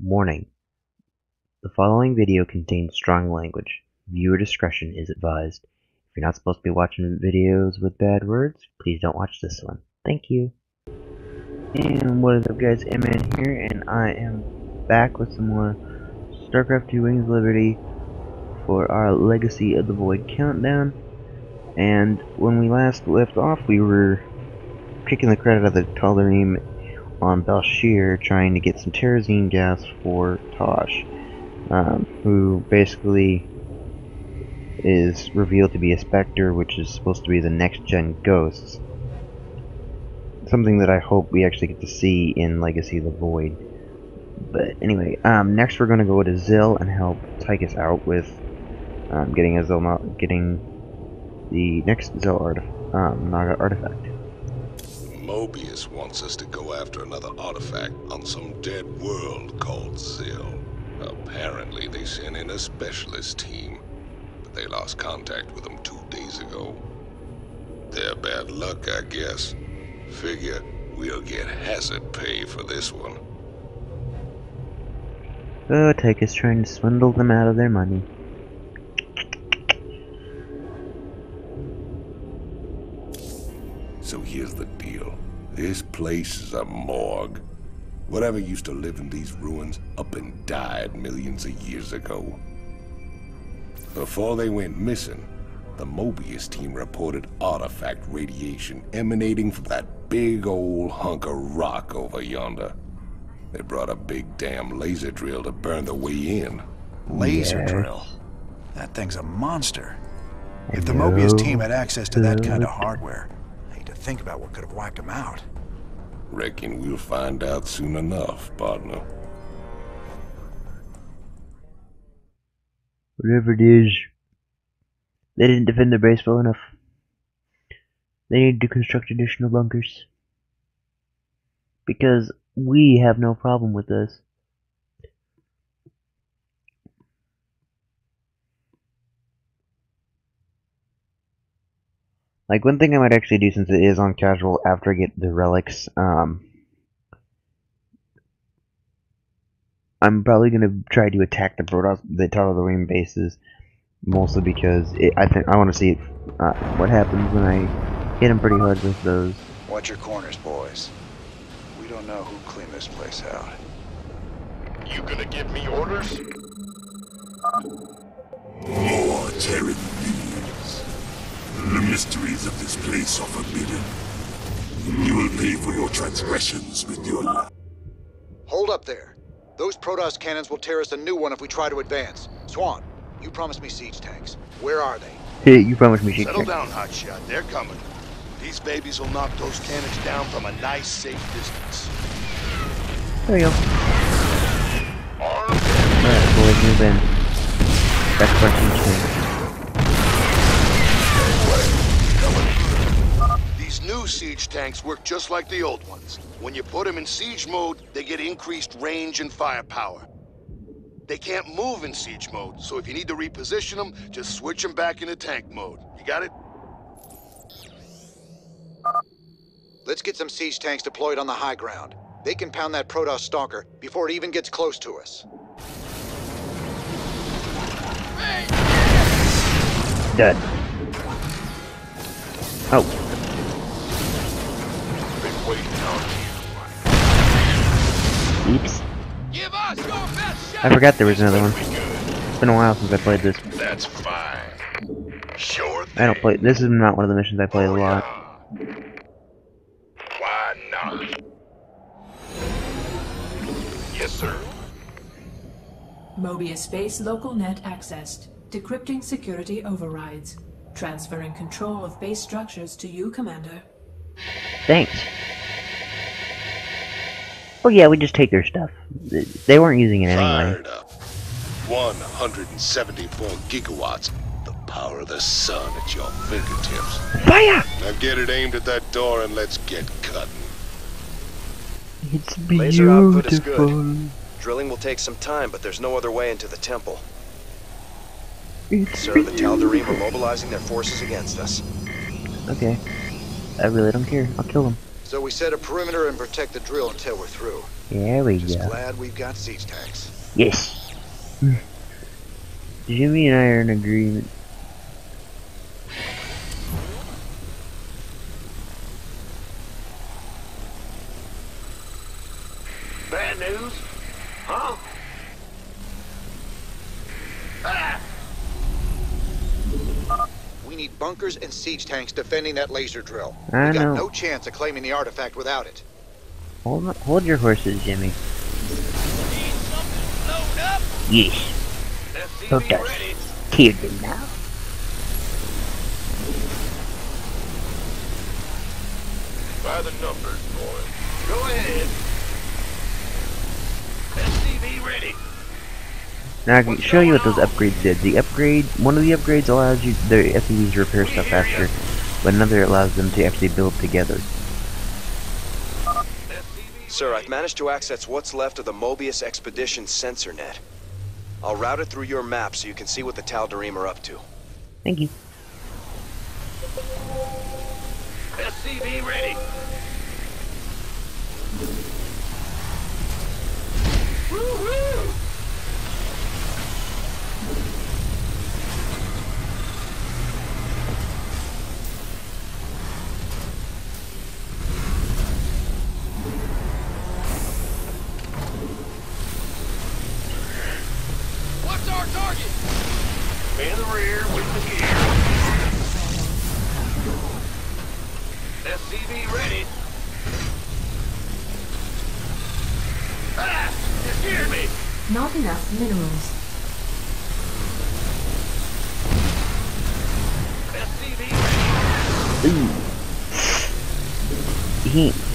Warning: The following video contains strong language. Viewer discretion is advised. If you're not supposed to be watching videos with bad words, please don't watch this one. Thank you. And what is up guys, M-Man here, and I am back with some more StarCraft 2 Wings of Liberty for our Legacy of the Void countdown. And when we last left off, we were kicking the credit of the Tal'Darim on Bel'Shir trying to get some terrazine gas for Tosh, um, who basically is revealed to be a Spectre, which is supposed to be the next gen Ghosts. Something that I hope we actually get to see in Legacy of the Void. But anyway, um, next we're going to go to Xil and help Tychus out with um, getting a Zil, getting the next Zil artif um, Naga artifact. Moebius wants us to go after another artifact on some dead world called Xil. Apparently they sent in a specialist team, but they lost contact with them two days ago. Their bad luck, I guess. Figure we'll get hazard pay for this one. Oh, is trying to swindle them out of their money. So here's the deal. This place is a morgue. Whatever used to live in these ruins up and died millions of years ago. Before they went missing, the Moebius team reported artifact radiation emanating from that big old hunk of rock over yonder. They brought a big damn laser drill to burn the way in. Laser Yes. drill? That thing's a monster. If the Moebius team had access to that kind of hardware, I hate to think about what could have wiped them out. Reckon we'll find out soon enough, partner. Whatever it is, they didn't defend their base well enough. They need to construct additional bunkers. Because we have no problem with this. Like one thing I might actually do since it is on casual after I get the relics, um I'm probably gonna try to attack the Protoss the Tal'Darim bases mostly because it, I think I want to see uh, what happens when I hit them pretty hard with those. Watch your corners, boys. We don't know who cleaned this place out. You gonna give me orders? More Terran thieves. The mysteries of this place are forbidden. You will pay for your transgressions with your life. Hold up there. Those Protoss cannons will tear us a new one if we try to advance. Swann, you promised me siege tanks. Where are they? Hey, you promised me she'd Settle kick. down, hotshot. They're coming. These babies will knock those cannons down from a nice, safe distance. There you go. Alright, boys, move in. That's question two. These siege tanks work just like the old ones. When you put them in siege mode, they get increased range and firepower. They can't move in siege mode, so if you need to reposition them, just switch them back into tank mode. You got it? Let's get some siege tanks deployed on the high ground. They can pound that Protoss stalker before it even gets close to us. Dead. Oh, oops. Give us your best shot! I forgot there was another one. It's been a while since I played this. That's fine. Sure I don't play. This is not one of the missions I play a Oh, lot. yeah. Why not? Yes, sir. Moebius base local net accessed. Decrypting security overrides. Transferring control of base structures to you, Commander. Thanks. Oh yeah, we just take their stuff. They- They weren't using it anyway. Fired up. 174 gigawatts. The power of the sun at your fingertips. Fire! Now get it aimed at that door and let's get cutting. It's Laser output is good. beautiful. Drilling will take some time, but there's no other way into the temple. It's Sir, the Tal'Darim are mobilizing their forces against us. Okay. I really don't care. I'll kill them. So we set a perimeter and protect the drill until we're through. There we Just go. glad we've got siege tanks. Yes. Jimmy and I are in agreement. Bad news? Huh? Ah! We need bunkers and siege tanks defending that laser drill. I we got know. no chance of claiming the artifact without it. Hold, on- hold your horses, Jimmy. Yes. Hooked us. Killed them now. By the numbers, boy. Go ahead. SCV ready. Now I can show you what those upgrades did. The upgrade, one of the upgrades allows you the SCVs to repair stuff faster, but another allows them to actually build together. Sir, I've managed to access what's left of the Moebius Expedition sensor net. I'll route it through your map so you can see what the Tal'Darim are up to. Thank you. SCV ready.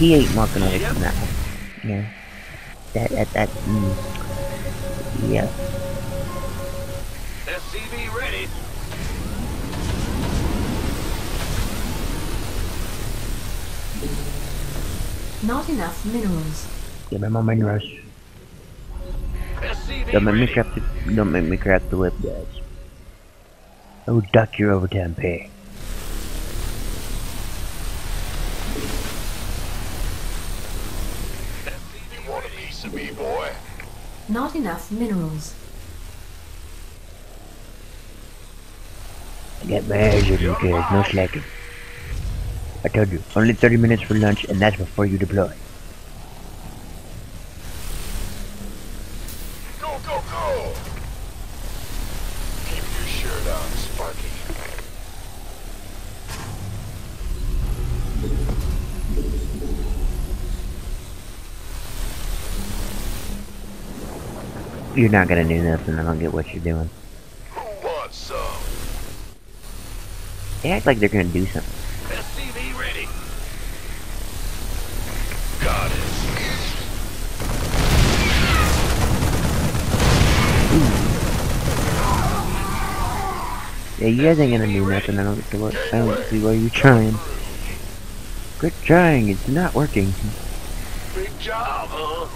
He he ain't walking away from that one. Yeah. That that that. Mm. Yeah. SCV ready. Not enough minerals. Give me my minerals. SCV Don't make me ready. craft the, don't make me craft the whip, guys. Oh, duck your overtime pay. You want a piece of me, boy? Not enough minerals. I got my eyes you guys, no slacking. I told you, only 30 minutes for lunch, and that's before you deploy. Go, go, go! Keep your shirt on, Sparky. You're not gonna do nothing, I don't get what you're doing. Who wants some? They act like they're gonna do something. SCV ready. Got it. Yeah, you guys ain't gonna do nothing, I don't get to what, I don't see why you're trying. Quit trying, it's not working. Big job, huh?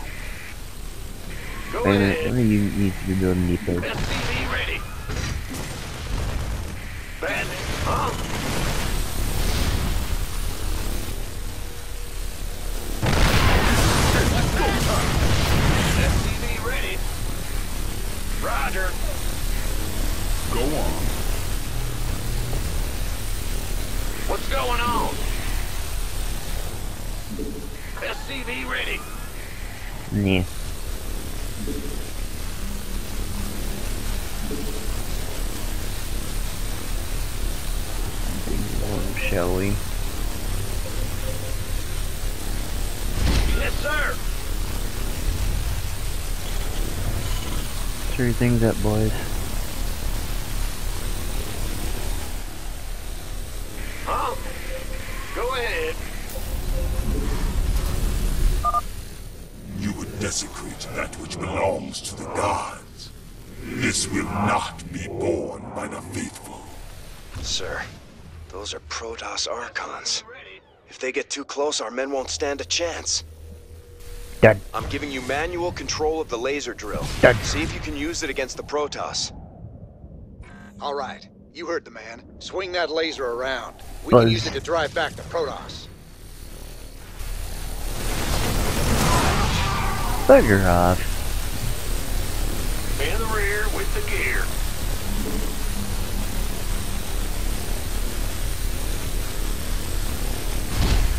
Go Wait a minute, of you needs to be building depots. SCV ready. Bandit, huh? SCV ready. Roger. Go on. What's going on? SCV ready. Yeah. We? Yes, sir. Three things up, boys. Too close, our men won't stand a chance. Done. I'm giving you manual control of the laser drill. Done. See if you can use it against the Protoss. All right, you heard the man. Swing that laser around. We Buzz. can use it to drive back the Protoss. bugger off. In the rear with the gear.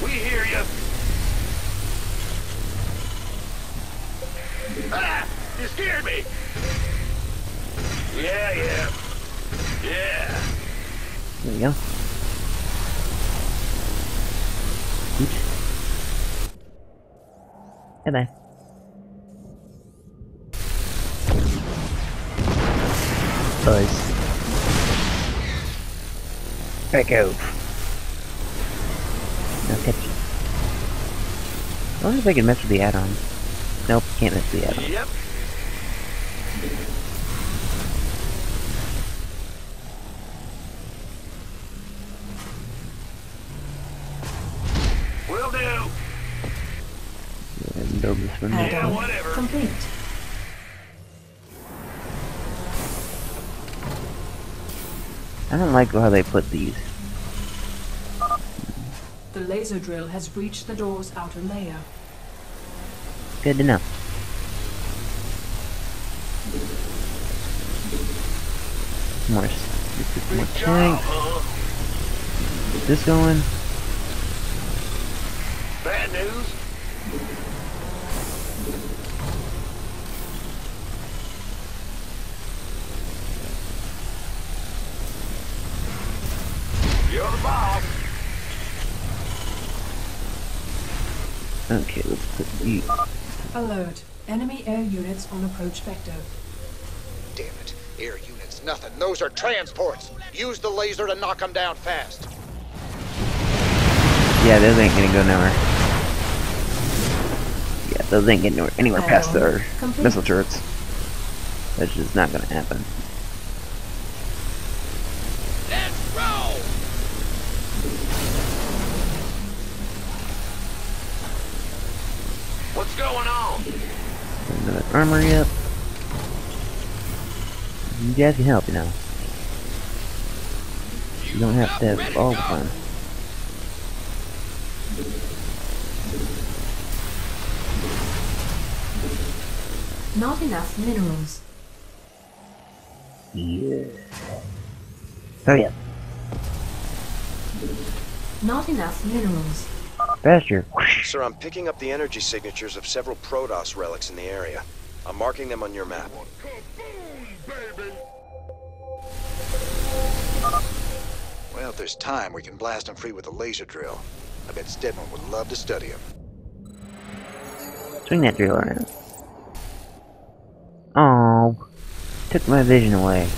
We hear you. Ah! You scared me! Yeah, yeah. Yeah. There we go. Oops. Bye bye. Buzz. Back out. No catchy. I wonder if I can mess with the add-ons. Nope, can't mess with the add-ons. Yep. Will do. Go ahead and build this one. Yeah, Add-on whatever. complete. I don't like how they put these. The laser drill has breached the door's outer layer. Good enough. More, more tank. Get this going. Bad news? You're the boss. Okay, let's put the. Alert. Enemy air units on approach vector. Damn it. Air units, nothing. Those are transports. Use the laser to knock them down fast. Yeah, those ain't gonna go nowhere. Yeah, those ain't getting nowhere, anywhere past their complete. missile turrets. That's just not gonna happen. Armory up. You guys can help, you know. You don't have to have all the fun. Not enough minerals. Yeah. Hurry up. Not enough minerals. Faster. Sir, I'm picking up the energy signatures of several Protoss relics in the area. I'm marking them on your map. Well, if there's time, we can blast them free with a laser drill. I bet Stetmann would love to study them. Swing that drill around. Oh, took my vision away.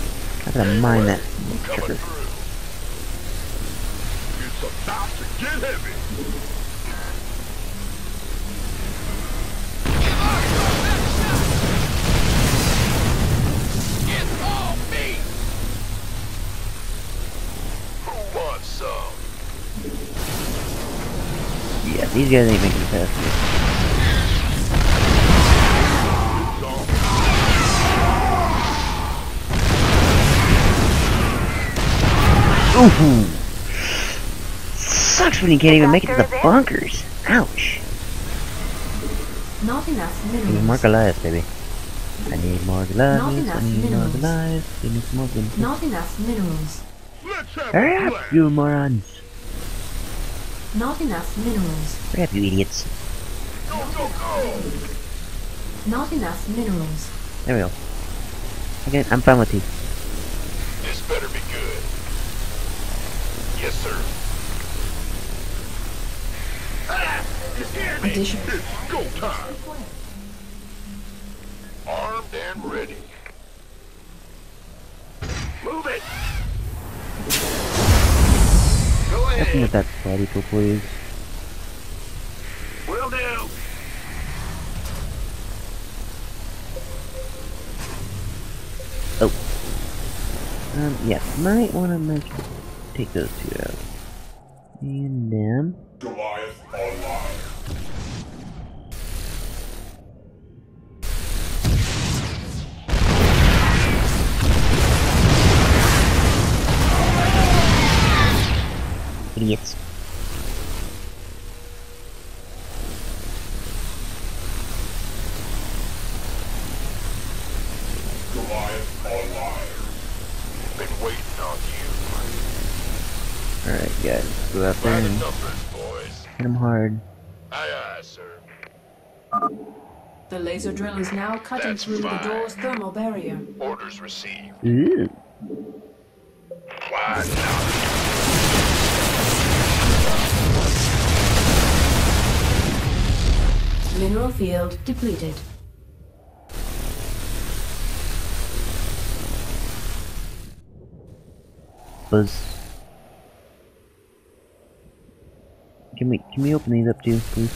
I gotta mine that Coming It's about to get heavy. These guys ain't making it past me. Ooh. Sucks when you can't even make it to the bunkers. Ouch. Not enough I need minerals. more Goliaths, baby. I need more Goliaths. I need more minerals. Goliaths. Give me some more Goliaths. Not enough minerals. Hurry up, you morons. Not enough minerals. Hurry up, you idiots. Go, go, go. Not enough minerals. There we go. Again, I'm fine with these. This better be good. Yes, sir. Ah! You. Addition. It's go time. Armed and ready. Move it. Go Open ahead. with that particle, please. Will do. Oh. Um, yeah, might want to make take those two out. And then... Goliath online. Hard. Aye, aye, sir. The laser drill is now cutting That's through the door's thermal barrier. Orders received. Ooh. Why not? Mineral field depleted. Buzz. Can we can we open these up too, please?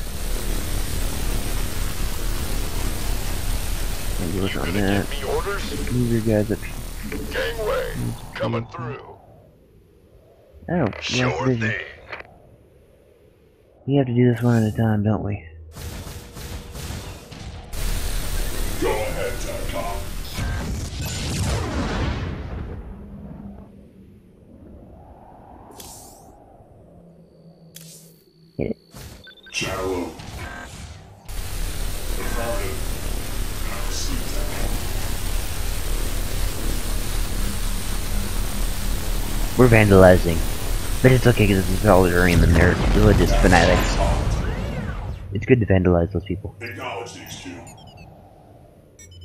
Maybe look on that. Give me orders? Move your guys up. Gangway, coming mm-hmm. through. Oh, Sure thing. We have to do this one at a time, don't we? Shadow. Affirmative. Have We're vandalizing. But it's okay because it's all and they're religious fanatics. It's good to vandalize those people. Acknowledge the exchange.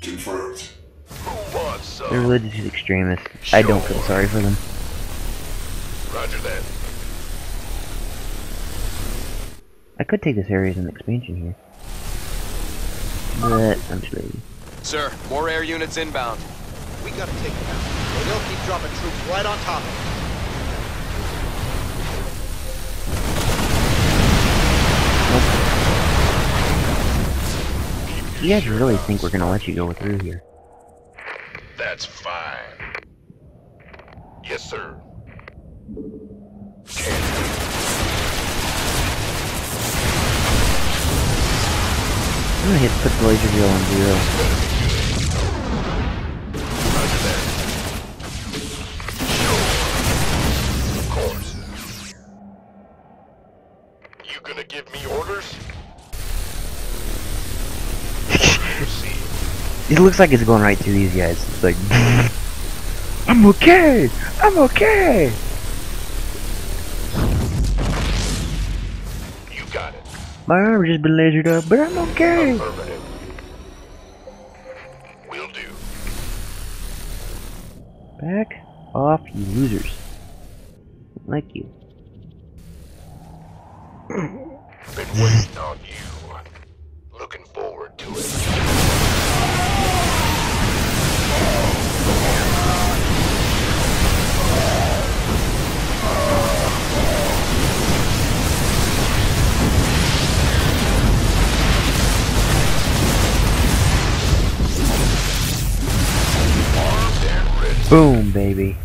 Confirmed. Who wants some? They're religious extremists. I don't feel sorry for them. Roger that. I could take this area as an expansion here. But I'm just lazy. Sir, more air units inbound. We gotta take them out, or they'll keep dropping troops right on top of us. You guys really think we're gonna let you go through here? That's fine. Yes, sir. I'm gonna hit put the laser drill on zero. Of course. You gonna give me orders? It looks like it's going right through these guys. It's like, I'm okay. I'm okay. My arm's just been lasered up, but I'm okay. Will do. Back off, you losers. Like you. Been waiting on you. Boom, baby.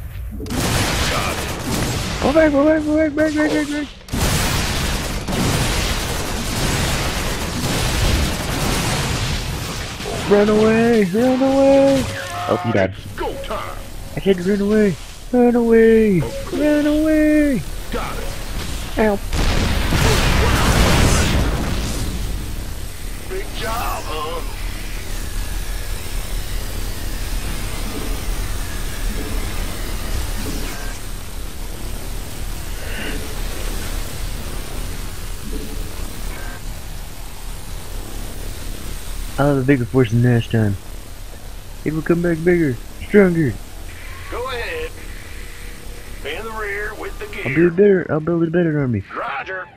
Go back, go back, back, back, back, back, back. Run away, run away. Oh. Go time. I said run away, run away, run away. Got it. Ow. Big job, huh? I'll have a bigger force than last time. It will come back bigger, stronger. Go ahead. In the rear with the I'll gear. build better. I'll build a better army. Roger.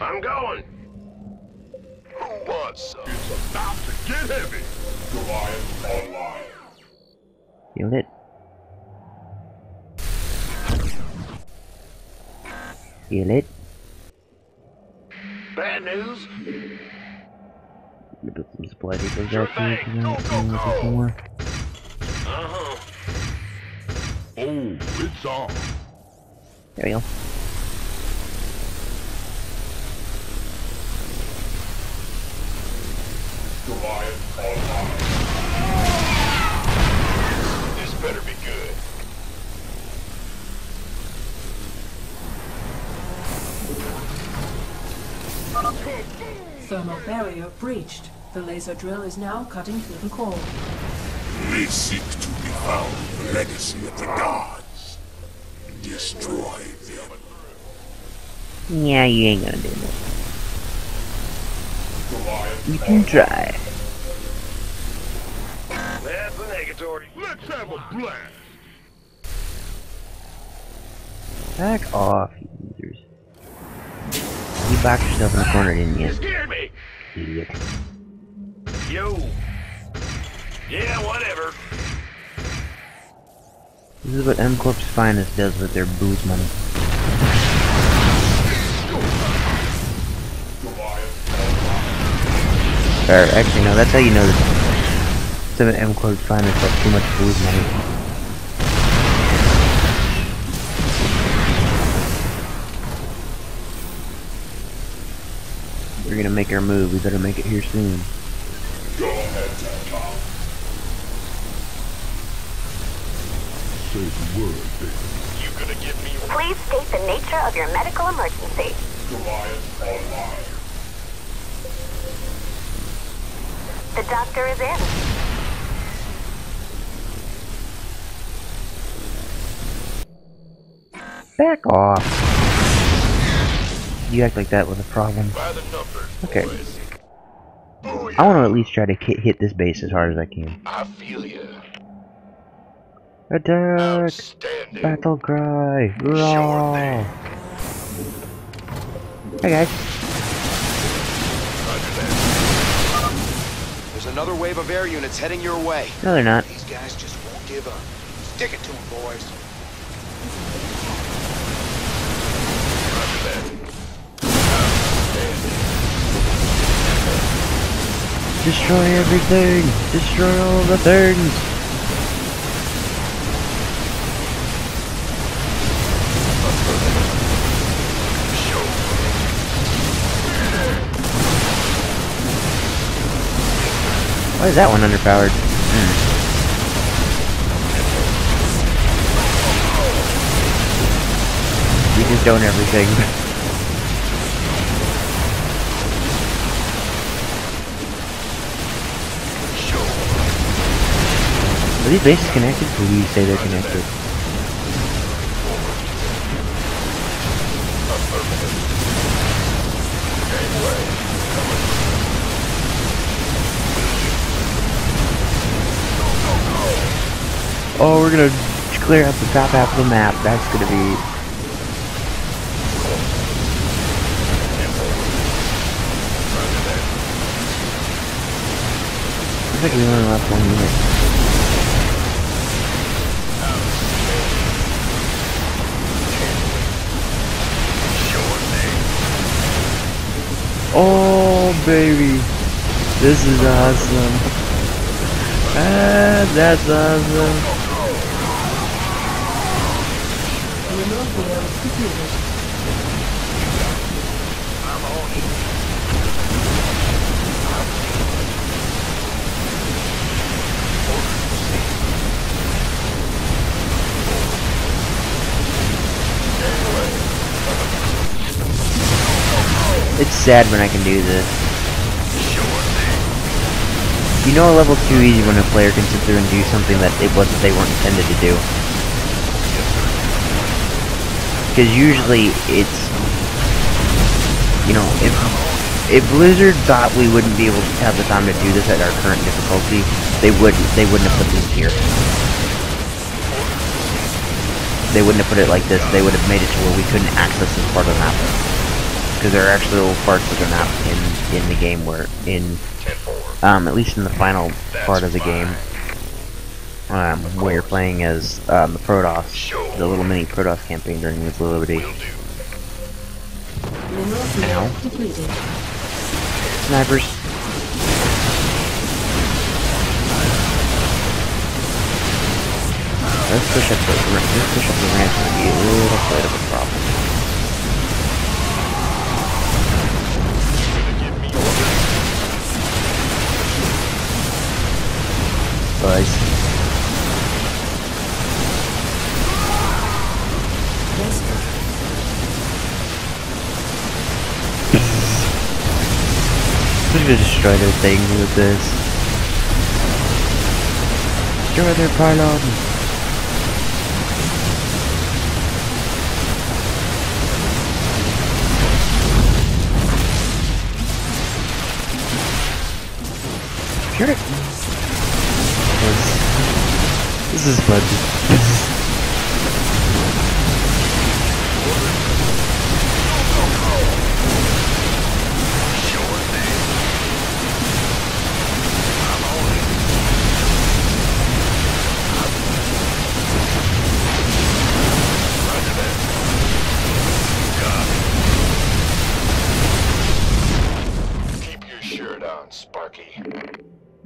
I'm going. Who wants some? It's about to get heavy. Goliath online. Feel it. Feel it. Bad news? Let me put some supply depots out there. if you want some more. Uh-huh. Oh, it's on. There we go. Goliath online. This better be good. Thermal barrier breached. The laser drill is now cutting through the core. They seek to befoul the legacy of the gods. Destroy them. Yeah, you ain't gonna do that. You can try. That's the negatory. Let's have a blast. Back off, you losers. You backed yourself in the corner, didn't you? Scared me. Idiot. Yo. Yeah, whatever. This is what M Corp's finest does with their booze money. Or actually, no, that's how you know that some of M Corp's finest have too much booze money. We're gonna make our move. We better make it here soon. Go ahead, Tantalum. Say word, baby. You gonna give me Please state the nature of your medical emergency. Goliath online. The doctor is in. Back off. You act like that was a problem. Numbers, Okay. boys. Oh, I want to at least try to hit, hit this base as hard as I can. I feel you. Attack! Battle cry! Roar! Hey guys. Roger that. There's another wave of air units heading your way. No, they're not. These guys just won't give up. Stick it to them, boys. Destroy everything! Destroy all the things! Why is that one underpowered? Hmm. You just don't everything. Are these bases connected? Please say they're connected. Oh, we're gonna clear out the top half of the map. That's gonna be. Looks like we only left one unit. Oh, baby. This is awesome. Ah, that's awesome. Remote build completed. It's sad when I can do this. You know a level's too easy when a player can sit there and do something that it wasn't they weren't intended to do. Because usually it's you know, if if Blizzard thought we wouldn't be able to have the time to do this at our current difficulty, they wouldn't they wouldn't have put this here. They wouldn't have put it like this, they would have made it to where we couldn't access this part of the map. Because there are actually little parts of the map in, in the game where, in, um, at least in the final part of the game, um, where you're playing as, um, the Protoss, the little mini Protoss campaign during Nuclear Liberty. Will do. Remote build Ow. completed. Snipers. Let's push up the, let's push up the ramp to be a little bit of a problem. Buzz. Just gonna destroy their thing with this. Destroy their pylon! It! This is fun.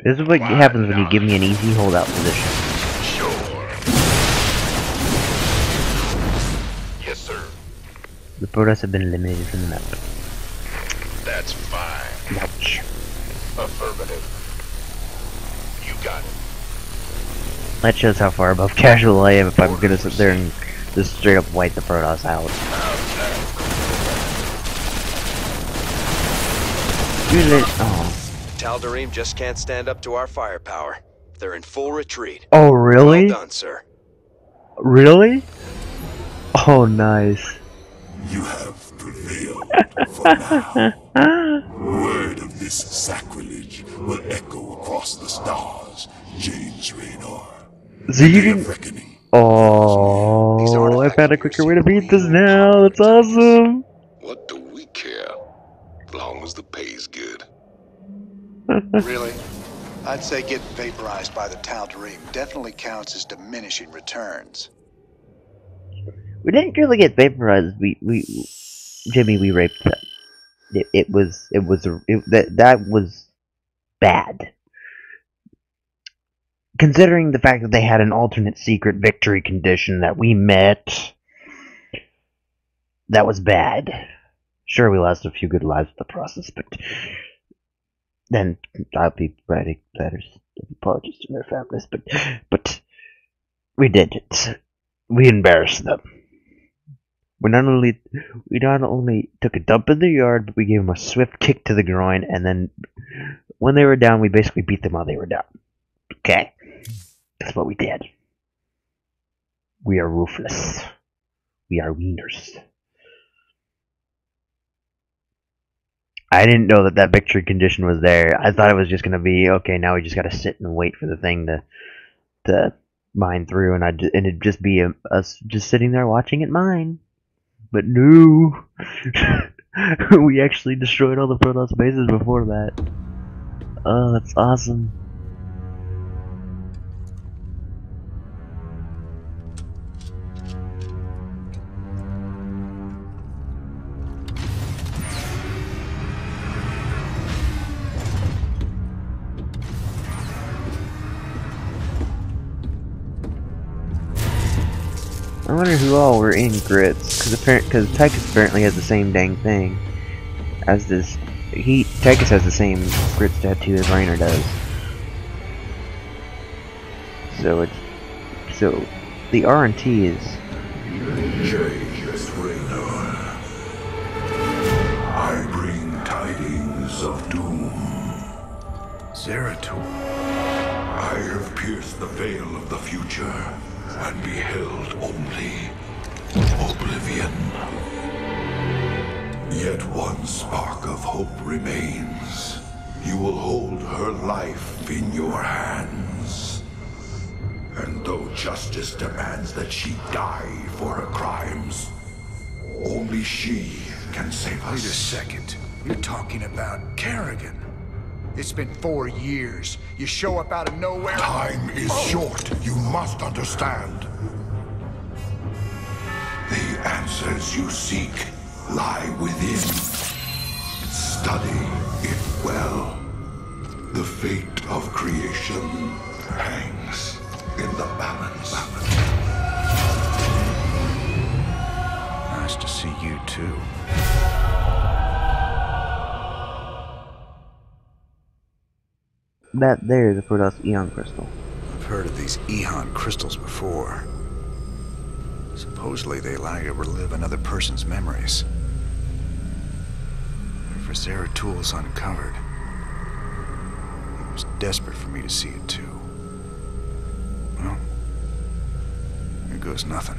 This is what happens when you give me an easy holdout position. Sure. Yes, sir. The Protoss have been eliminated from the map. That's fine. Ouch. Affirmative. You got it. That shows how far above casual I am if I'm gonna sit there and just straight up wipe the Protoss out. Shoot it. Oh. Tal'Darim just can't stand up to our firepower. They're in full retreat. Oh, really? Well done, sir. Really? Oh, nice. You have prevailed for now. Word of this sacrilege will echo across the stars, James Raynor. So you Day of reckoning. Oh, I found a quicker way to beat this now. That's awesome. What do we care? As long as the pay's good. Really? I'd say getting vaporized by the Tal'Darim definitely counts as diminishing returns. We didn't really get vaporized. We, we, Jimmy, we raped them. It, it was, it was, a, it, that, that was bad. Considering the fact that they had an alternate secret victory condition that we met, that was bad. Sure, we lost a few good lives in the process, but then I'll be writing letters of apologies to their families, but, but we did it. We embarrassed them. We not only we not only took a dump in the yard, but we gave them a swift kick to the groin, and then when they were down, we basically beat them while they were down. Okay, that's what we did. We are ruthless. We are wieners. I didn't know that that victory condition was there. I thought it was just gonna be okay. Now we just gotta sit and wait for the thing to to mine through, and I and it'd just be a, us just sitting there watching it mine. But no, we actually destroyed all the Protoss bases before that. Oh, that's awesome. I wonder who all were in grits, because apparent because Tychus apparently has the same dang thing as this. He Tychus has the same grits tattoo as Raynor does. So it's so the R and T is James Raynor. I bring tidings of doom. Zeratul. I have pierced the veil of the future and beheld only oblivion. Yet one spark of hope remains. You will hold her life in your hands. And though justice demands that she die for her crimes, only she can save us. Wait a second. You're talking about Kerrigan. It's been four years. You show up out of nowhere. Time is oh. short. You must understand. The answers you seek lie within. Study it well. The fate of creation hangs in the balance. Nice to see you too. That there is a Protoss Eon crystal. I've heard of these Eon crystals before. Supposedly they allow you to relive another person's memories. For Zeratul's uncovered. It was desperate for me to see it too. Well, here goes nothing.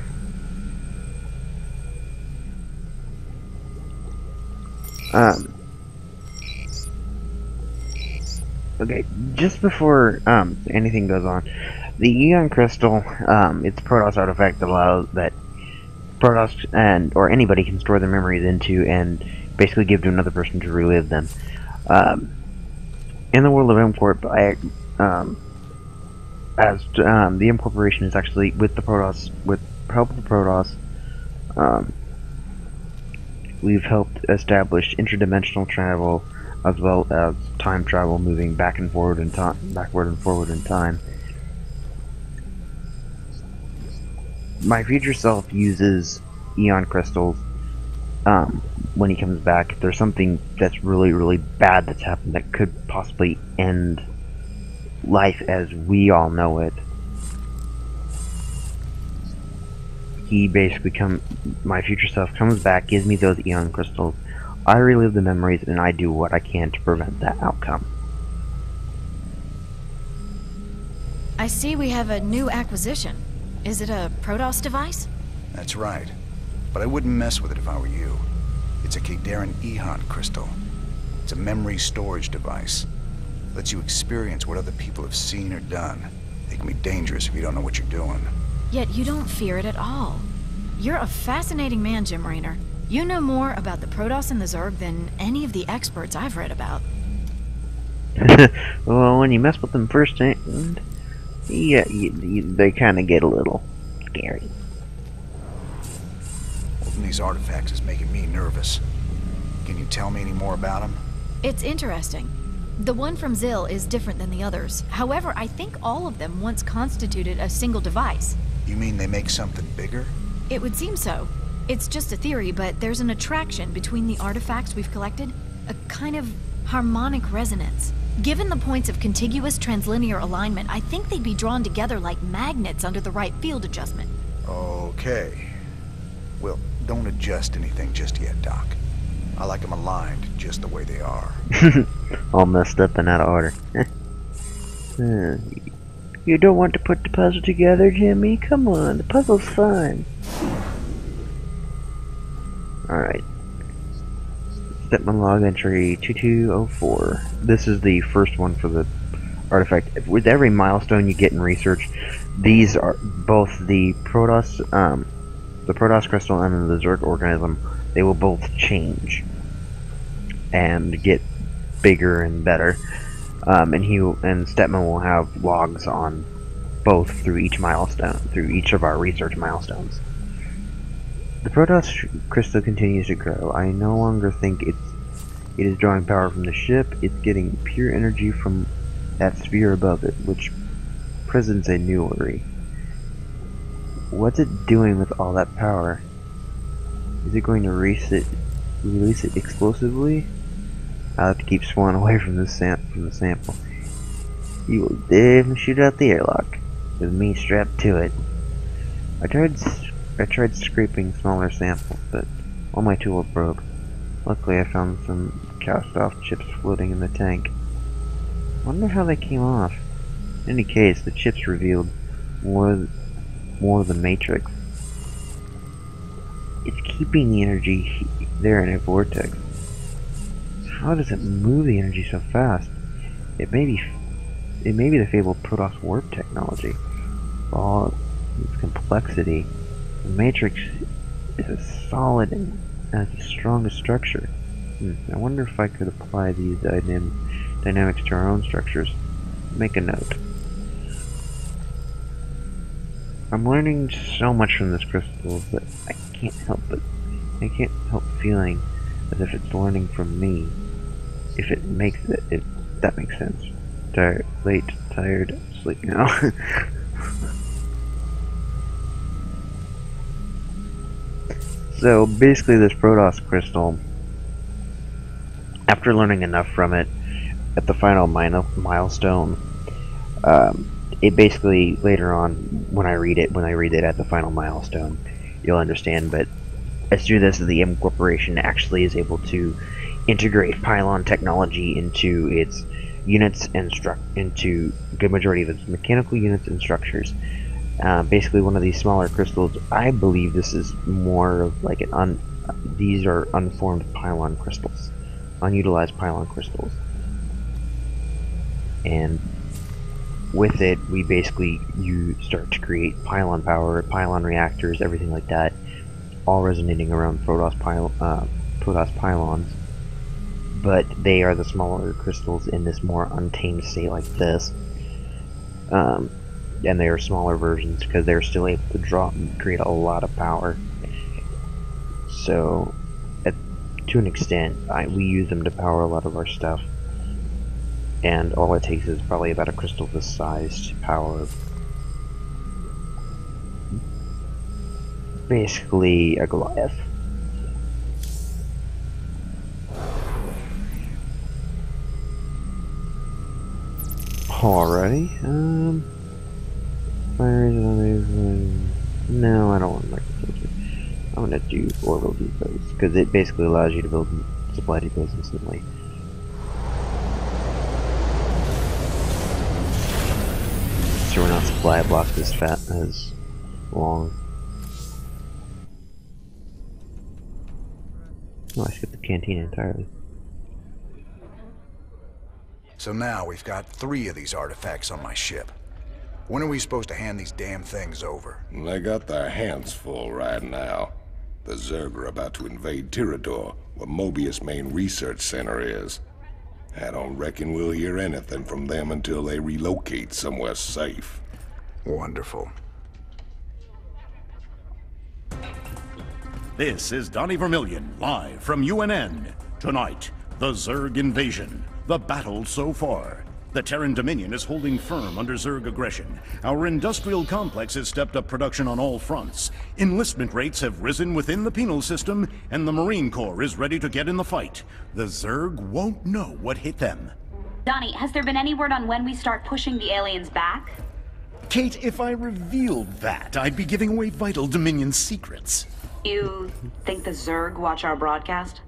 Um. Okay, just before um anything goes on, the Eon Crystal, um, it's Protoss artifact that allows that Protoss and or anybody can store their memories into and basically give to another person to relive them. Um, in the world of Import, by um, as um, the incorporation is actually with the Protoss with help of Protoss. Um, we've helped establish interdimensional travel as well as time travel moving back and forward in time backward and forward in time. My future self uses Eon crystals um, when he comes back. There's something that's really, really bad that's happened that could possibly end life as we all know it. He basically come, my future self comes back, gives me those Eon crystals. I relive the memories, and I do what I can to prevent that outcome. I see we have a new acquisition. Is it a Protoss device? That's right. But I wouldn't mess with it if I were you. It's a Khaydarin Eon crystal. It's a memory storage device. Lets you experience what other people have seen or done. It can be dangerous if you don't know what you're doing. Yet you don't fear it at all. You're a fascinating man, Jim Raynor. You know more about the Protoss and the Zerg than any of the experts I've read about. well, when you mess with them first, and yeah, you, you, they kind of get a little scary. Holding these artifacts is making me nervous. Can you tell me any more about them? It's interesting. The one from Xil is different than the others. However, I think all of them once constituted a single device. You mean they make something bigger? It would seem so. It's just a theory, but there's an attraction between the artifacts we've collected. A kind of harmonic resonance. Given the points of contiguous translinear alignment, I think they'd be drawn together like magnets under the right field adjustment. Okay. Well, don't adjust anything just yet, Doc. I like them aligned just the way they are. All messed up and out of order. Hmm. you don't want to put the puzzle together, Jimmy? Come on, the puzzle's fun. Alright. Stetmann log entry 2204. This is the first one for the artifact. With every milestone you get in research, these are both the Protoss, um, the Protoss crystal and the Zerg organism. They will both change and get bigger and better. Um, and he and Stetmann will have logs on both through each milestone, through each of our research milestones. The Protoss crystal continues to grow. I no longer think it's it is drawing power from the ship. It's getting pure energy from that sphere above it, which presents a new worry. What's it doing with all that power? Is it going to release it, release it explosively? I'll have to keep Swann away from the sam from the sample. He will definitely shoot out the airlock with me strapped to it. I tried I tried scraping smaller samples, but all my tools broke. Luckily I found some cast-off chips floating in the tank. Wonder how they came off. In any case, the chips revealed more, more of the matrix. It's keeping the energy there in a vortex. How does it move the energy so fast? It may be, it may be the fabled Protoss warp technology. All its complexity, matrix is a solid and has the strongest structure. Hmm, I wonder if I could apply these dynam dynamics to our own structures. Make a note. I'm learning so much from this crystal that I can't help but I can't help feeling as if it's learning from me. If it makes it, if that makes sense. Tired, late, tired, sleep now. so basically, this Protoss crystal, after learning enough from it, at the final milestone, um, it basically later on when I read it, when I read it at the final milestone, you'll understand. But as through this, the M Corporation actually is able to integrate pylon technology into its units and stru into a good majority of its mechanical units and structures. Uh, basically, one of these smaller crystals. I believe this is more of like an un. These are unformed pylon crystals, unutilized pylon crystals, and with it, we basically you start to create pylon power, pylon reactors, everything like that, all resonating around Protoss, pyl uh, Protoss pylons. But they are the smaller crystals in this more untamed state like this. Um, and they are smaller versions because they're still able to draw and create a lot of power. So, at, to an extent, I, we use them to power a lot of our stuff and all it takes is probably about a crystal this size to power basically a Goliath. Alrighty, um, Uh, no, I don't want microfilter. I'm gonna do orbital depots because it basically allows you to build supply depots instantly. so we're not supply blocked as fat as long. Oh, I skipped the canteen entirely. So now we've got three of these artifacts on my ship. When are we supposed to hand these damn things over? They got their hands full right now. The Zerg are about to invade Tyrador, where Moebius' main research center is. I don't reckon we'll hear anything from them until they relocate somewhere safe. Wonderful. This is Donnie Vermillion, live from UNN. Tonight, the Zerg invasion. The battle so far. The Terran Dominion is holding firm under Zerg aggression. Our industrial complex has stepped up production on all fronts. Enlistment rates have risen within the penal system, and the Marine Corps is ready to get in the fight. The Zerg won't know what hit them. Donnie, has there been any word on when we start pushing the aliens back? Kate, if I revealed that, I'd be giving away vital Dominion secrets. You think the Zerg watch our broadcast?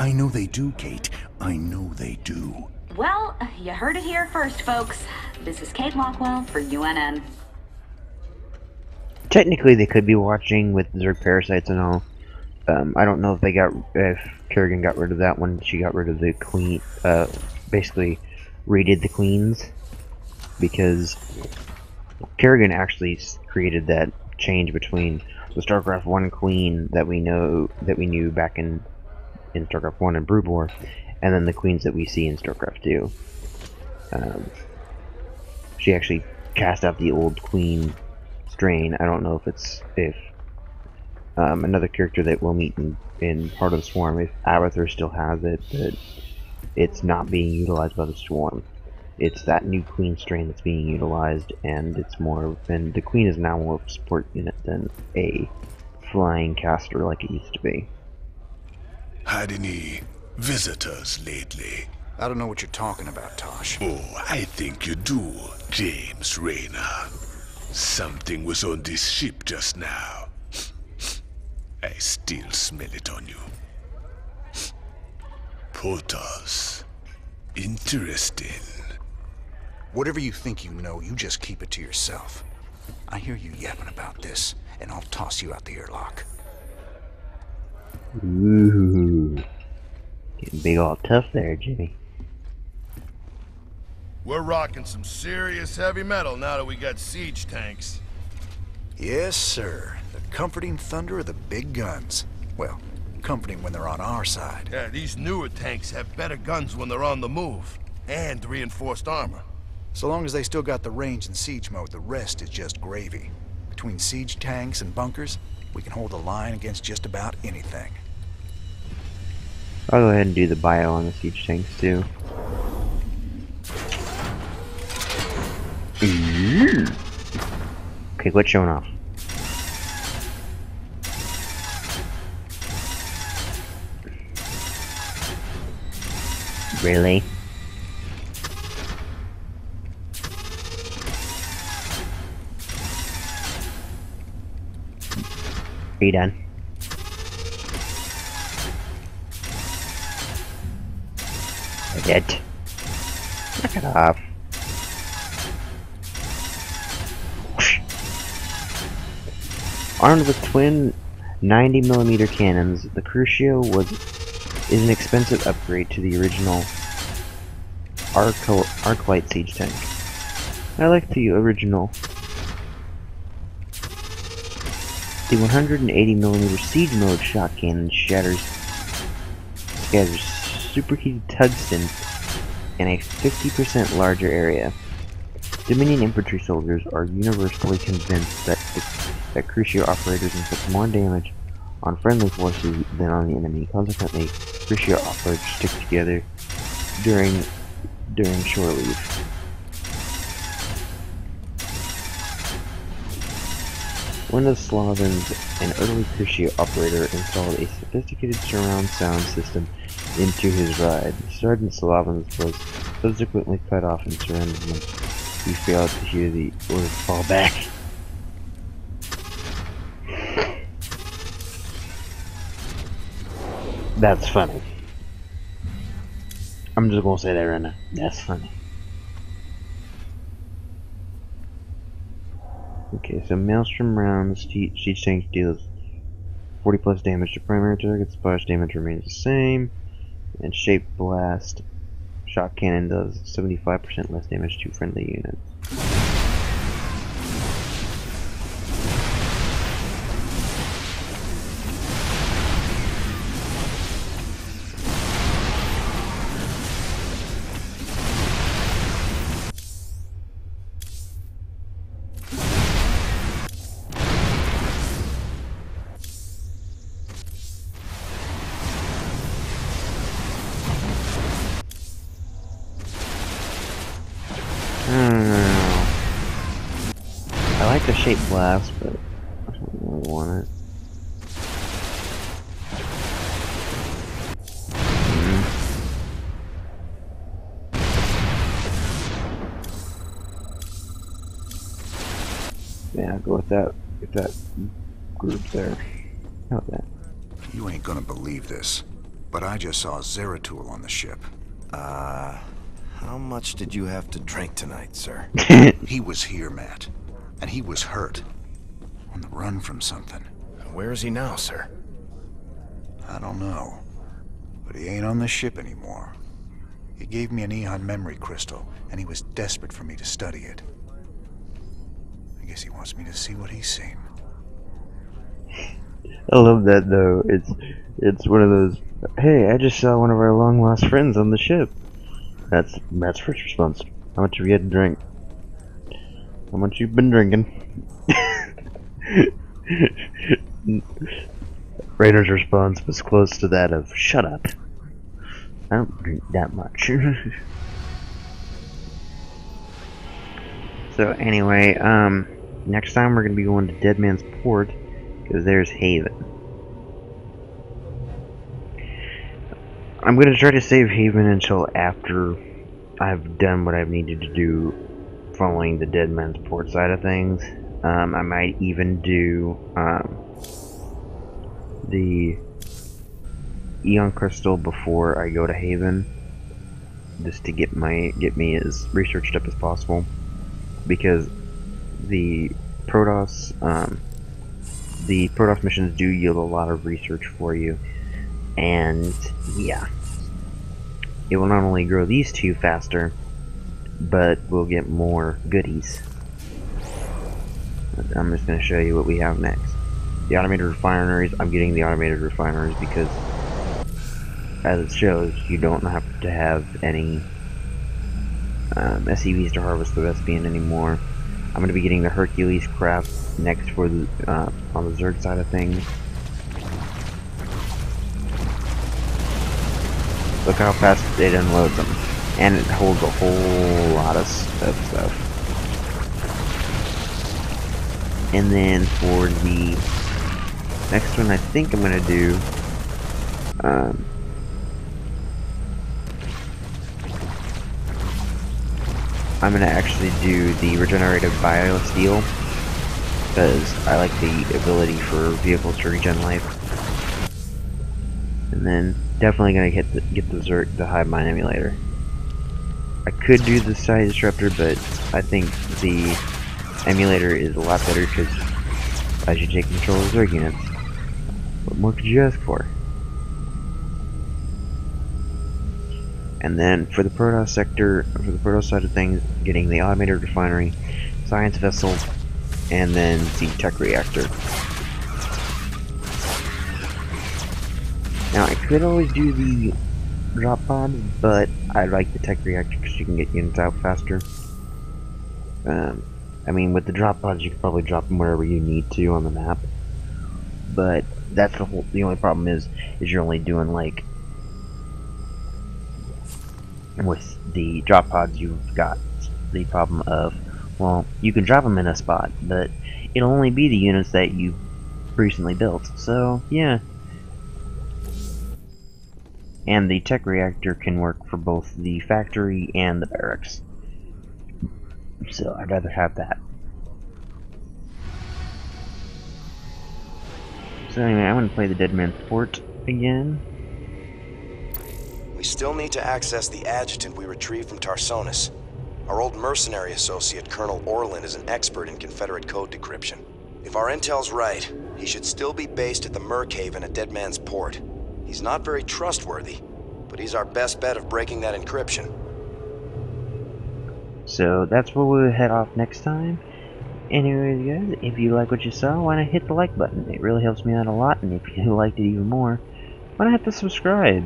I know they do, Kate. I know they do. Well, you heard it here first, folks. This is Kate Lockwell for UNN. Technically, they could be watching with Zerg parasites and all. Um, I don't know if they got if Kerrigan got rid of that when she got rid of the queen. Uh, basically, raided the queens because Kerrigan actually created that change between the StarCraft One queen that we know that we knew back in in StarCraft One and Brood War, and then the queens that we see in StarCraft 2. Um, she actually cast out the old queen strain. I don't know if it's if um, another character that we'll meet in, in Heart of the Swarm, if Abathur still has it, but it's not being utilized by the Swarm. It's that new queen strain that's being utilized, and it's more, and the queen is now more of a support unit than a flying caster like it used to be. Had any visitors lately? I don't know what you're talking about, Tosh. Oh, I think you do, James Raynor. Something was on this ship just now. I still smell it on you. Protoss. Interesting. Whatever you think you know, you just keep it to yourself. I hear you yapping about this, and I'll toss you out the airlock. Ooh. Getting big all tough there, Jimmy. We're rocking some serious heavy metal now that we got siege tanks. Yes, sir. The comforting thunder of the big guns. Well, comforting when they're on our side. Yeah, these newer tanks have better guns when they're on the move. And reinforced armor. So long as they still got the range in siege mode, the rest is just gravy. Between siege tanks and bunkers, we can hold a line against just about anything. I'll go ahead and do the bio on the siege tanks too. Mm-hmm. Okay, quit showing off. Really? Are you done? Did. Knock it off. Armed with twin 90mm cannons, the Crucio was is an expensive upgrade to the original Arco Arclight siege tank. I like the original. The 180mm siege mode shot cannon shatters scatters superheated tungsten in a 50% larger area. Dominion infantry soldiers are universally convinced that that Crucio operators inflict more damage on friendly forces than on the enemy. Consequently, Crucio operators stick together during during shore leave. One of Slavin's, an early Crucio operator, installed a sophisticated surround sound system into his ride. Sergeant Slavins was subsequently cut off and surrendered he failed to hear the order fall back. That's funny. I'm just gonna say that right now. That's funny. Okay, so Maelstrom rounds, siege tank deals 40 plus damage to primary target, splash damage remains the same, and Shape Blast Shock Cannon does 75% less damage to friendly units. Blast, but I don't really want it. Mm. Yeah, I'll go with that. With that group there. How that? You ain't gonna believe this, but I just saw Zeratul on the ship. Uh, how much did you have to drink tonight, sir? he was here, Matt and he was hurt. On the run from something. Where is he now, sir? I don't know. But he ain't on the ship anymore. He gave me an Eon memory crystal, and he was desperate for me to study it. I guess he wants me to see what he's seen. I love that though. It's it's one of those. Hey, I just saw one of our long lost friends on the ship. That's Matt's first response. How much have you had to drink? How much you've been drinking? Raynor's response was close to that of, shut up. I don't drink that much. so anyway, um, next time we're going to be going to Dead Man's Port, because there's Haven. I'm going to try to save Haven until after I've done what I've needed to do following the Dead Man's Port side of things. Um, I might even do um, the Eon Crystal before I go to Haven, just to get my get me as researched up as possible, because the Protoss um, the Protoss missions do yield a lot of research for you, and yeah, it will not only grow these two faster, but we'll get more goodies. I'm just going to show you what we have next. The automated refineries, I'm getting the automated refineries because as it shows, you don't have to have any um, to harvest the Vespene anymore. I'm going to be getting the Hercules craft next for the uh, on the Zerg side of things. Look how fast it unloads them and it holds a whole lot of stuff. And then for the next one, I think I'm gonna do. Um, I'm gonna actually do the regenerative biosteel because I like the ability for vehicles to regen life. And then definitely gonna get the, get the Zerk, the Hive Mind Emulator. I could do the Psi Disruptor, but I think the emulator is a lot better because as you take control of Zerg units. What more could you ask for? And then for the Protoss sector, for the Protoss side of things, getting the automated refinery, science vessel, and then the tech reactor. Now I could always do the drop pods, but I like the tech reactor because you can get units out faster. Um, I mean, with the drop pods, you can probably drop them wherever you need to on the map. But that's the whole. The only problem is, is you're only doing like with the drop pods. You've got the problem of, well, you can drop them in a spot, but it'll only be the units that you recently built. So yeah. And the tech reactor can work for both the factory and the barracks. So I'd rather have that. So anyway, I'm going to play the Dead Man's Port again. We still need to access the adjutant we retrieved from Tarsonis. Our old mercenary associate, Colonel Orlin, is an expert in Confederate code decryption. If our intel's right, he should still be based at the Merc Haven at Dead Man's Port. He's not very trustworthy, but he's our best bet of breaking that encryption. So that's where we'll head off next time. Anyways, guys, if you like what you saw, why not hit the like button? It really helps me out a lot, and if you liked it even more, why not hit the subscribe?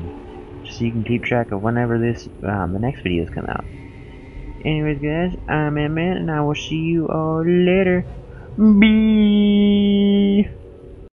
So you can keep track of whenever this, um, the next videos come out. Anyways, guys, I'm Ant-Man, and I will see you all later. Bye!